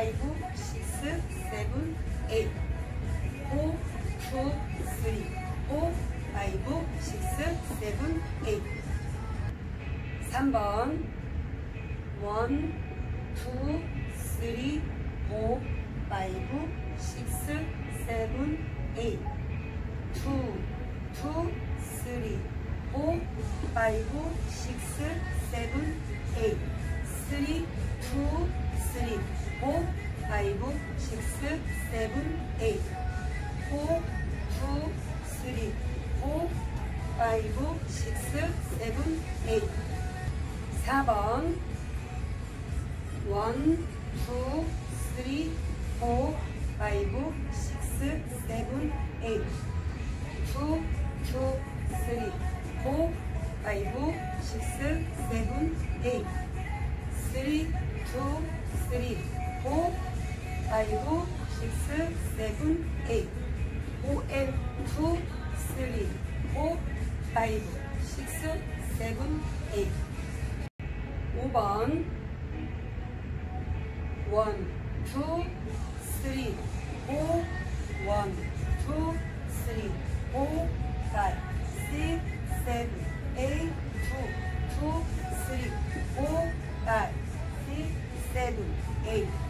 5, 6, 7, 8, 5, 2, 3, 4, 5, 6, 7, 8 3번 1, 2, 3, 4, 5, 6, 7, 8 2, 2, 3, 4, 5, 6, 7, 8 3, 2, 3 6, 7, 8 4, 2, 3, 4, 5, 6, 7, 8 4번 1, 2, 3, 4, 5, 6, 7, 8 2, 2, 3, 4, 5, 6, 7, 8 3, 2, 3, 4 5, 6, 7, 8 5 and 2, 3, 4, 5, 6, 7, 8 5번 1, 2, 3, 4 1, 2, 3, 4, 5, 6, 7, 8, 2, 2, 3, 4, 5, 6, 7, 8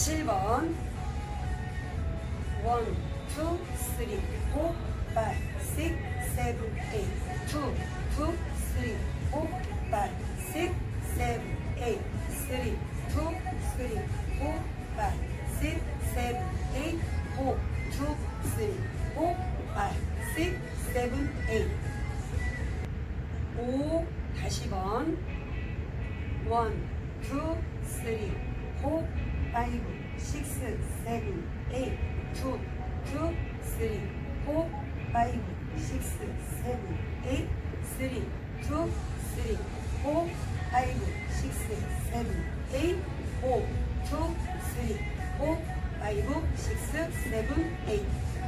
7번 원, 투, 쓰리, 5, 6, 7, 8븐 에잇 투, 5, 6, 7, 8 팔, 식, 세븐, 5, 6, 7, 8 5, 쓰리, 오, 5, 6, 7, 8 5, 잇 오, 투, 쓰리, 오, 팔, 5, 6, 7, 8잇오 다시 번 원, 투, seven, eight, two, two, three, four, five, six, seven, eight, three, two, three, four, five, six, seven, eight, four, two, three, four, five, six, seven, eight.